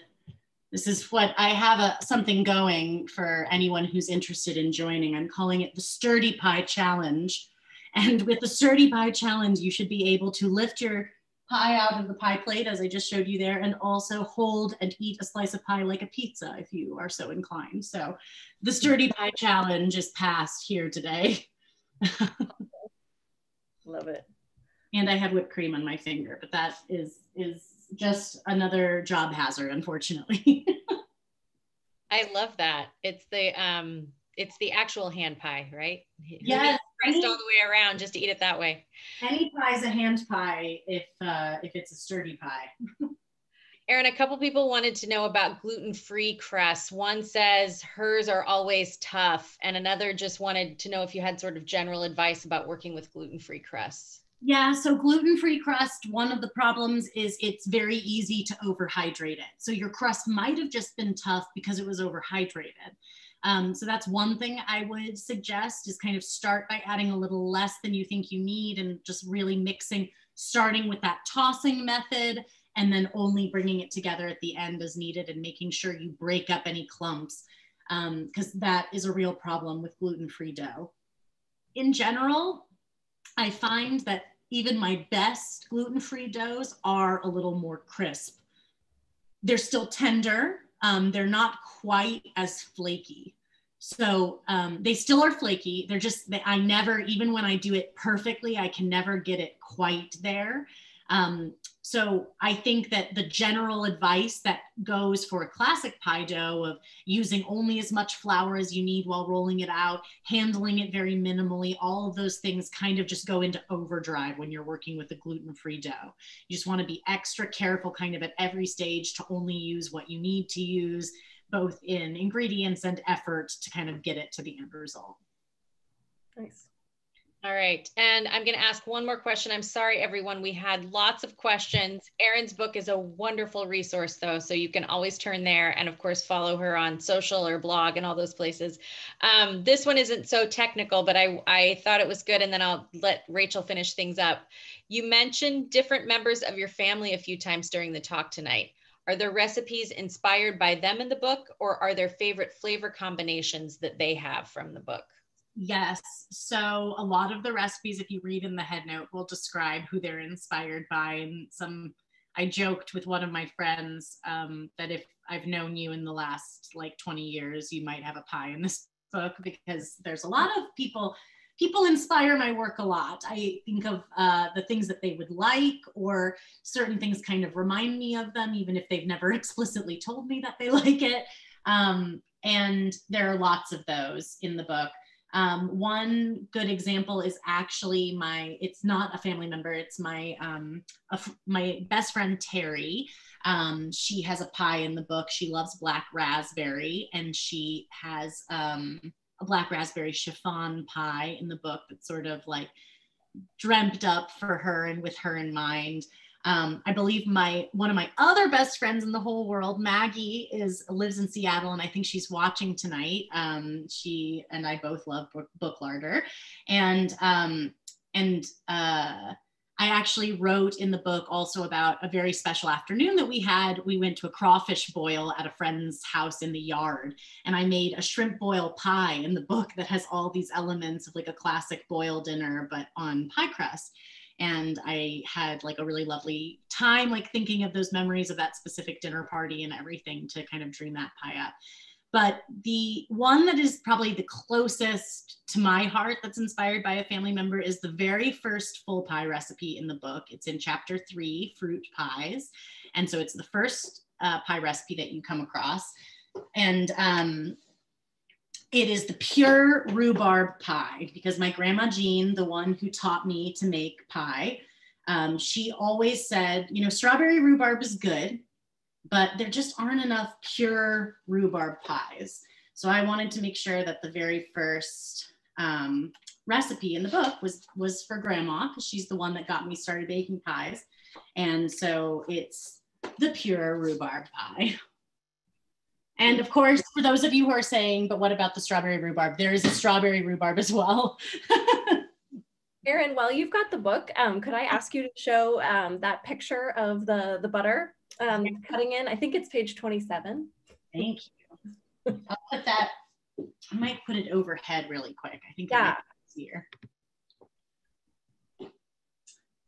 this is what I have a, something going for anyone who's interested in joining. I'm calling it the Sturdy Pie Challenge. And with the Sturdy Pie Challenge, you should be able to lift your pie out of the pie plate, as I just showed you there, and also hold and eat a slice of pie like a pizza if you are so inclined. So the Sturdy Pie Challenge is passed here today. Love it. And I have whipped cream on my finger, but that is is just another job hazard, unfortunately. I love that. It's the um it's the actual hand pie, right? Yes. Pressed all the way around just to eat it that way. Any pie is a hand pie if uh, if it's a sturdy pie. Erin, a couple people wanted to know about gluten-free crusts. One says hers are always tough, and another just wanted to know if you had sort of general advice about working with gluten-free crusts. Yeah, so gluten-free crust, one of the problems is it's very easy to overhydrate it. So your crust might have just been tough because it was overhydrated. Um, so that's one thing I would suggest is kind of start by adding a little less than you think you need and just really mixing, starting with that tossing method and then only bringing it together at the end as needed and making sure you break up any clumps because um, that is a real problem with gluten-free dough. In general, I find that even my best gluten-free doughs are a little more crisp. They're still tender, um, they're not quite as flaky. So um, they still are flaky. They're just, I never, even when I do it perfectly, I can never get it quite there. Um, so I think that the general advice that goes for a classic pie dough of using only as much flour as you need while rolling it out, handling it very minimally, all of those things kind of just go into overdrive when you're working with a gluten-free dough. You just want to be extra careful kind of at every stage to only use what you need to use, both in ingredients and effort to kind of get it to the end result. Nice. All right. And I'm going to ask one more question. I'm sorry, everyone. We had lots of questions. Erin's book is a wonderful resource, though. So you can always turn there and, of course, follow her on social or blog and all those places. Um, this one isn't so technical, but I, I thought it was good. And then I'll let Rachael finish things up. You mentioned different members of your family a few times during the talk tonight. Are there recipes inspired by them in the book, or are there favorite flavor combinations that they have from the book? Yes. So a lot of the recipes, if you read in the head note, will describe who they're inspired by. And some, I joked with one of my friends um, that if I've known you in the last like 20 years, you might have a pie in this book because there's a lot of people. People inspire my work a lot. I think of uh, the things that they would like, or certain things kind of remind me of them, even if they've never explicitly told me that they like it. Um, and there are lots of those in the book. Um, one good example is actually my, it's not a family member, it's my, um, my best friend Terry. Um, she has a pie in the book. She loves black raspberry and she has um, a black raspberry chiffon pie in the book that's sort of like dreamt up for her and with her in mind. Um, I believe my one of my other best friends in the whole world, Maggie, is lives in Seattle, and I think she's watching tonight. Um, she and I both love Book Larder, and um, and uh, I actually wrote in the book also about a very special afternoon that we had. We went to a crawfish boil at a friend's house in the yard, and I made a shrimp boil pie in the book that has all these elements of like a classic boil dinner, but on pie crust and i had like a really lovely time like thinking of those memories of that specific dinner party and everything to kind of dream that pie up. But the one that is probably the closest to my heart that's inspired by a family member is the very first full pie recipe in the book. It's in chapter three fruit pies. And so it's the first uh, pie recipe that you come across. And um, it is the pure rhubarb pie because my grandma Jean, the one who taught me to make pie, um, she always said, you know, strawberry rhubarb is good, but there just aren't enough pure rhubarb pies. So I wanted to make sure that the very first um, recipe in the book was was for grandma because she's the one that got me started baking pies, and so it's the pure rhubarb pie. And of course, for those of you who are saying, but what about the strawberry rhubarb? There is a strawberry rhubarb as well. Erin, while you've got the book, um, could I ask you to show um, that picture of the, the butter um, cutting in? I think it's page 27. Thank you. I'll put that, I might put it overhead really quick. I think yeah. easier.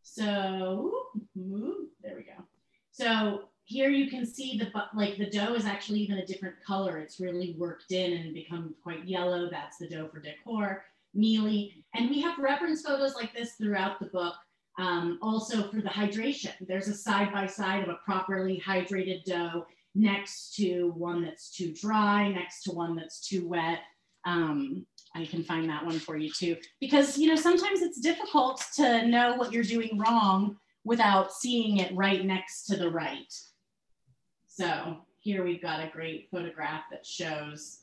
So, there we go. So here you can see the like the dough is actually even a different color. It's really worked in and become quite yellow. That's the dough for decor, mealy. And we have reference photos like this throughout the book. Um, also for the hydration, there's a side by side of a properly hydrated dough next to one that's too dry, next to one that's too wet. Um, I can find that one for you too, because you know sometimes it's difficult to know what you're doing wrong without seeing it right next to the right. So here we've got a great photograph that shows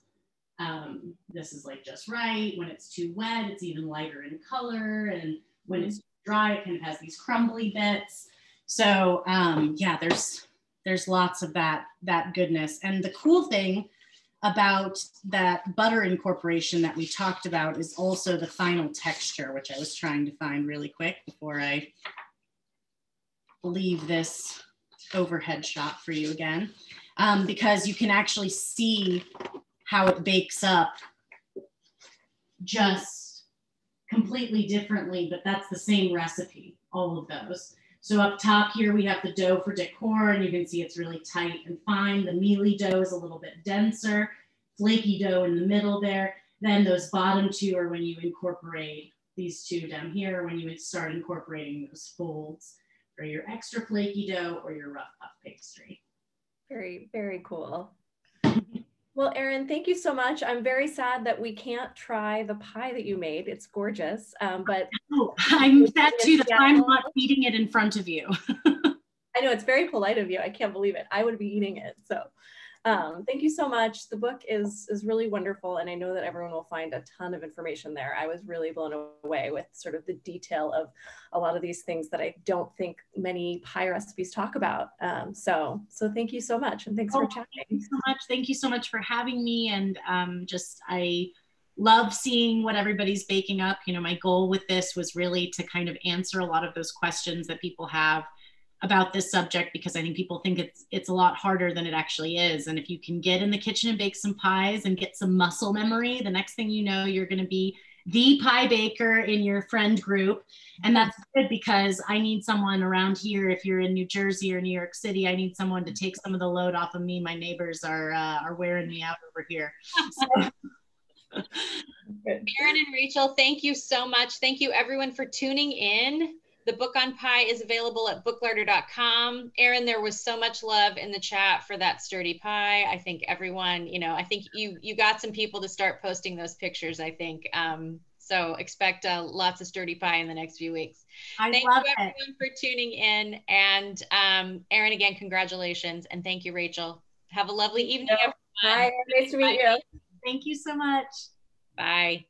um, this is like just right. When it's too wet, it's even lighter in color. And when it's dry, it kind of has these crumbly bits. So um, yeah, there's there's lots of that that goodness. And the cool thing about that butter incorporation that we talked about is also the final texture, which I was trying to find really quick before I leave this overhead shot for you again, um, because you can actually see how it bakes up just completely differently, but that's the same recipe, all of those. So up top here, we have the dough for decor, and you can see it's really tight and fine. The mealy dough is a little bit denser, flaky dough in the middle there. Then those bottom two are when you incorporate these two down here, when you would start incorporating those folds or your extra flaky dough or your rough puff pastry. Very, very cool. Well, Erin, thank you so much. I'm very sad that we can't try the pie that you made. It's gorgeous, um, but oh, I'm sad too that I'm not eating it in front of you. I know it's very polite of you. I can't believe it. I would be eating it. So um, thank you so much. The book is is really wonderful, and I know that everyone will find a ton of information there. I was really blown away with sort of the detail of a lot of these things that I don't think many pie recipes talk about. Um, so so thank you so much, and thanks oh, for chatting. Thank you so much. Thank you so much for having me, and um, just I love seeing what everybody's baking up. You know, my goal with this was really to kind of answer a lot of those questions that people have about this subject because I think people think it's it's a lot harder than it actually is. And if you can get in the kitchen and bake some pies and get some muscle memory, the next thing you know, you're going to be the pie baker in your friend group. And that's good because I need someone around here. If you're in New Jersey or New York City, I need someone to take some of the load off of me. My neighbors are uh, are wearing me out over here. So. And Rachael, thank you so much. Thank you everyone for tuning in. The book on pie is available at booklarder.com. Erin, there was so much love in the chat for that sturdy pie. I think everyone, you know, I think you you got some people to start posting those pictures. I think um, so. Expect uh, lots of sturdy pie in the next few weeks. I thank love you it. everyone for tuning in, and um, Erin again, congratulations, and thank you, Rachael. Have a lovely evening, everyone. Bye. Nice to meet you. Thank you so much. Bye.